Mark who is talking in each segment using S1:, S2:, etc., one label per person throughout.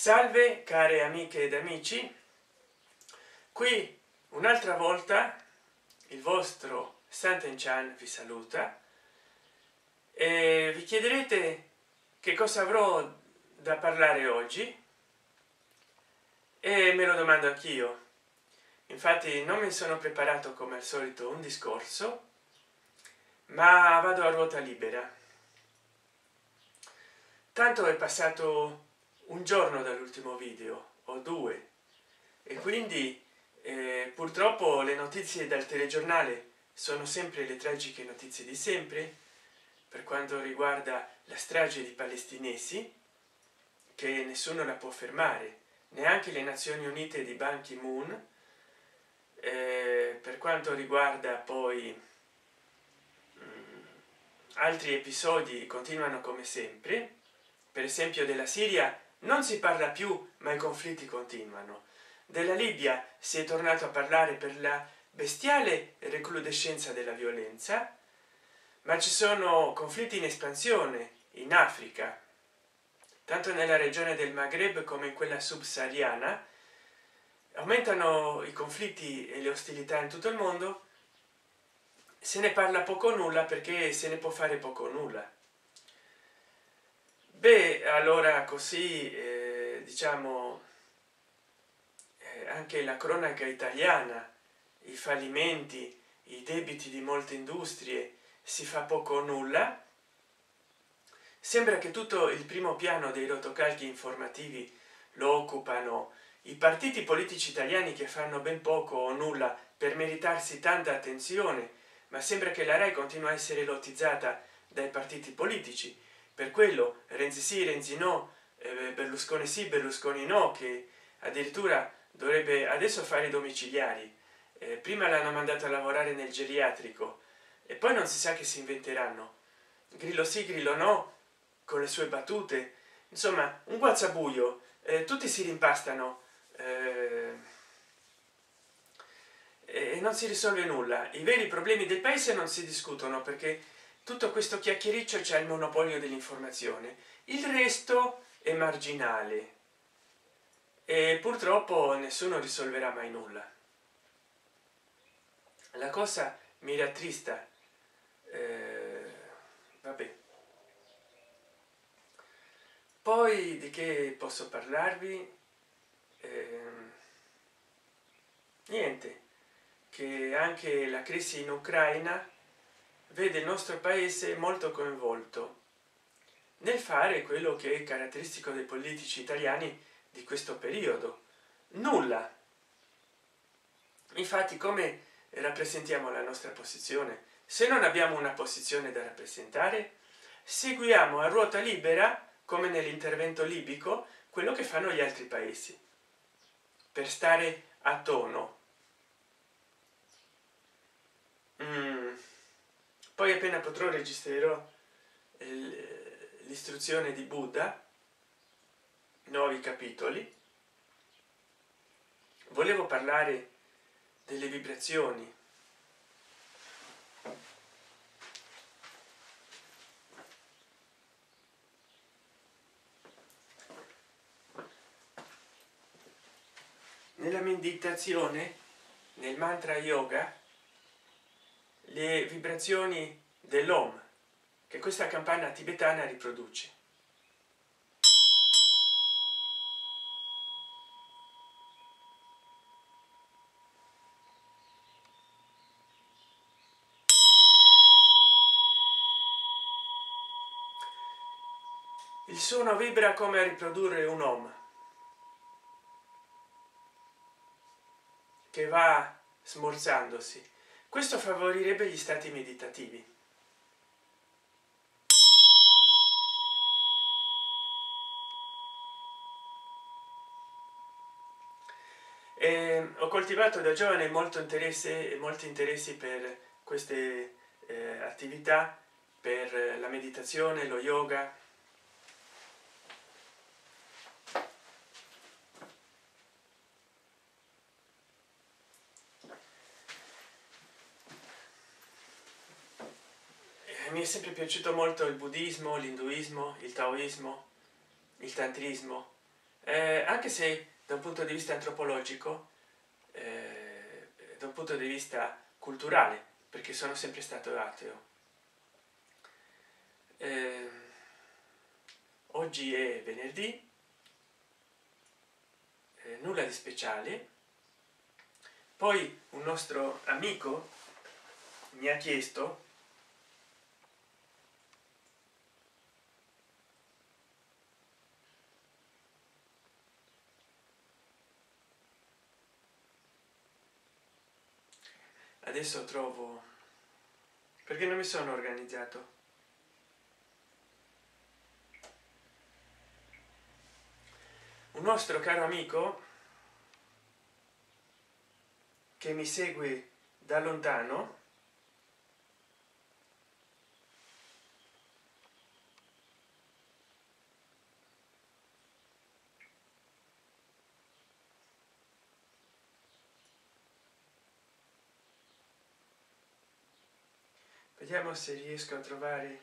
S1: salve care amiche ed amici. Qui un'altra volta il vostro Sant'Enchan vi saluta e vi chiederete che cosa avrò da parlare oggi e me lo domando anch'io. Infatti non mi sono preparato come al solito un discorso ma vado a ruota libera. Tanto è passato un giorno dall'ultimo video o due e quindi eh, purtroppo le notizie dal telegiornale sono sempre le tragiche notizie di sempre per quanto riguarda la strage di palestinesi che nessuno la può fermare neanche le nazioni unite di ban ki moon eh, per quanto riguarda poi altri episodi continuano come sempre. Per esempio della siria non si parla più ma i conflitti continuano. Della libia si è tornato a parlare per la bestiale recrudescenza della violenza ma ci sono conflitti in espansione in africa. Tanto nella regione del maghreb come in quella subsahariana aumentano i conflitti e le ostilità in tutto il mondo se ne parla poco nulla perché se ne può fare poco nulla. Beh allora così eh, diciamo eh, anche la cronaca italiana i fallimenti i debiti di molte industrie si fa poco nulla. Sembra che tutto il primo piano dei rotocalchi informativi lo occupano i partiti politici italiani che fanno ben poco o nulla per meritarsi tanta attenzione ma sembra che la rai continua a essere lottizzata dai partiti politici. Per quello renzi sì renzi no eh, berlusconi sì berlusconi no che addirittura dovrebbe adesso fare i domiciliari. Eh, prima l'hanno mandato a lavorare nel geriatrico e poi non si sa che si inventeranno. Grillo sì grillo no con le sue battute. Insomma un guazzabuio. Eh, tutti si rimpastano eh, e non si risolve nulla. I veri problemi del paese non si discutono perché tutto questo chiacchiericcio c'è il monopolio dell'informazione. Il resto è marginale. E purtroppo nessuno risolverà mai nulla. La cosa mi rattrista. Eh, vabbè. Poi di che posso parlarvi? Eh, niente che anche la crisi in ucraina vede il nostro paese molto coinvolto nel fare quello che è caratteristico dei politici italiani di questo periodo. Nulla. Infatti come rappresentiamo la nostra posizione? Se non abbiamo una posizione da rappresentare seguiamo a ruota libera come nell'intervento libico quello che fanno gli altri paesi. Per stare a tono poi appena potrò registrerò l'istruzione di buddha nuovi capitoli. Volevo parlare delle vibrazioni. Nella meditazione nel mantra yoga le vibrazioni dell'om che questa campana tibetana riproduce. Il suono vibra come a riprodurre un om che va smorzandosi. Questo favorirebbe gli stati meditativi e ehm, ho coltivato da giovane molto interesse e molti interessi per queste eh, attività per la meditazione lo yoga. E mi è sempre piaciuto molto il buddismo l'induismo il taoismo il tantrismo. Eh, anche se da un punto di vista antropologico eh, da un punto di vista culturale perché sono sempre stato ateo. Eh, oggi è venerdì eh, nulla di speciale. Poi un nostro amico mi ha chiesto adesso trovo perché non mi sono organizzato. Un nostro caro amico che mi segue da lontano vediamo se riesco a trovare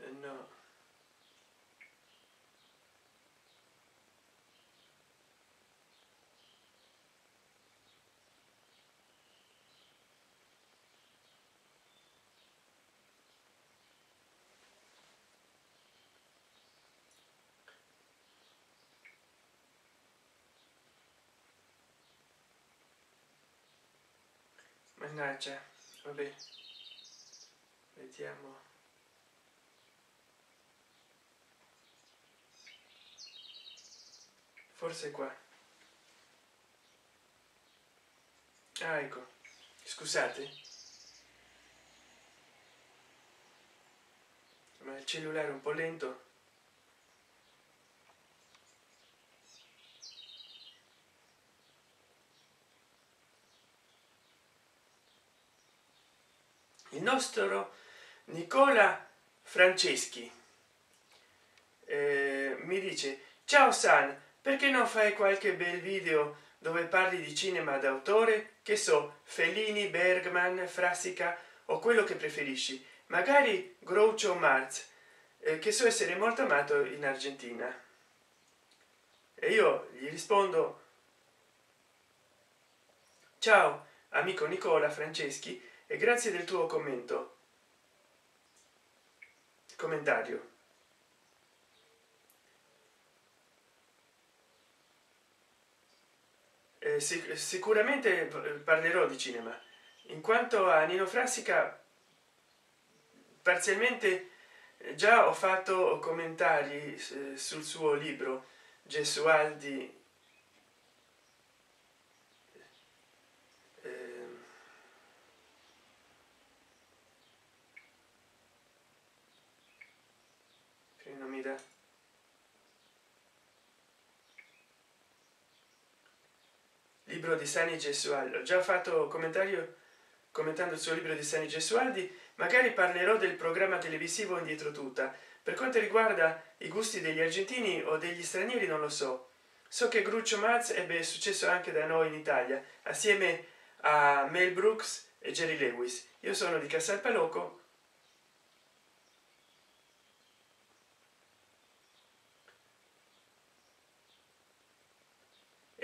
S1: eh, no mannaggia vabbè. Vediamo. Forse qua. Ah, ecco. Scusate. Ma il cellulare è un po lento il nostro nicola franceschi. Eh, mi dice ciao san perché non fai qualche bel video dove parli di cinema d'autore? Che so fellini bergman frassica o quello che preferisci magari groucho marx eh, che so essere molto amato in argentina. E io gli rispondo ciao amico nicola franceschi e grazie del tuo commento. Commentario. Eh, sic sicuramente parlerò di cinema. In quanto a nino frassica parzialmente eh, già ho fatto commentari eh, sul suo libro gesualdi libro di sani gesualdi. Ho già fatto commentario commentando il suo libro di sani gesualdi. Magari parlerò del programma televisivo indietro tutta. Per quanto riguarda i gusti degli argentini o degli stranieri non lo so. So che gruccio Maz ebbe successo anche da noi in italia assieme a mel brooks e jerry lewis. Io sono di casal palocco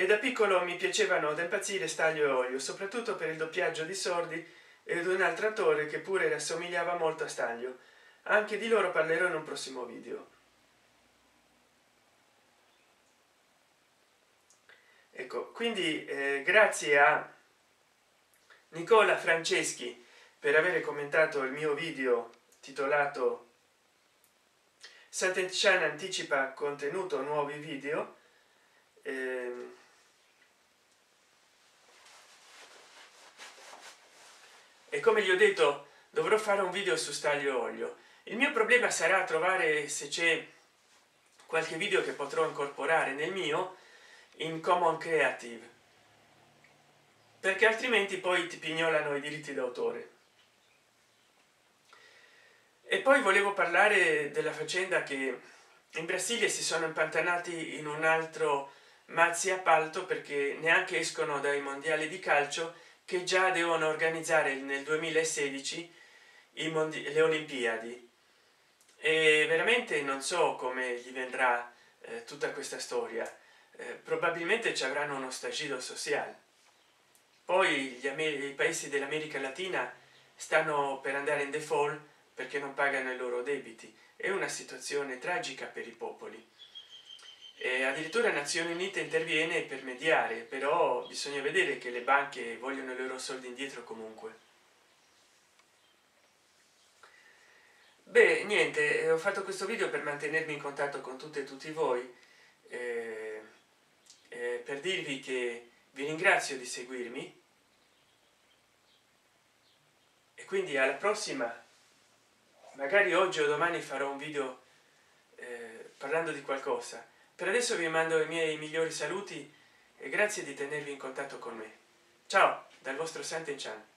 S1: e da piccolo mi piacevano da impazzire staglio e olio soprattutto per il doppiaggio di sordi ed un altro attore che pure rassomigliava molto a staglio anche di loro parlerò in un prossimo video. Ecco quindi eh, grazie a nicola franceschi per aver commentato il mio video titolato Sant'Etienne anticipa contenuto nuovi video eh, e come gli ho detto dovrò fare un video su staglio olio. Il mio problema sarà trovare se c'è qualche video che potrò incorporare nel mio in common creative. Perché altrimenti poi ti pignolano i diritti d'autore. E poi volevo parlare della faccenda che in brasile si sono impantanati in un altro ma si appalto perché neanche escono dai mondiali di calcio che già devono organizzare nel 2016 i mondi le olimpiadi. E veramente non so come gli vendrà eh, tutta questa storia. Eh, probabilmente ci avranno uno stagido sociale poi gli i paesi dell'america latina stanno per andare in default perché non pagano i loro debiti. È una situazione tragica per i popoli e addirittura nazioni unite interviene per mediare però bisogna vedere che le banche vogliono i loro soldi indietro comunque. Beh niente ho fatto questo video per mantenermi in contatto con tutte e tutti voi eh, eh, per dirvi che vi ringrazio di seguirmi. E quindi alla prossima. Magari oggi o domani farò un video eh, parlando di qualcosa per adesso vi mando i miei migliori saluti e grazie di tenervi in contatto con me. Ciao dal vostro Sant'Enchan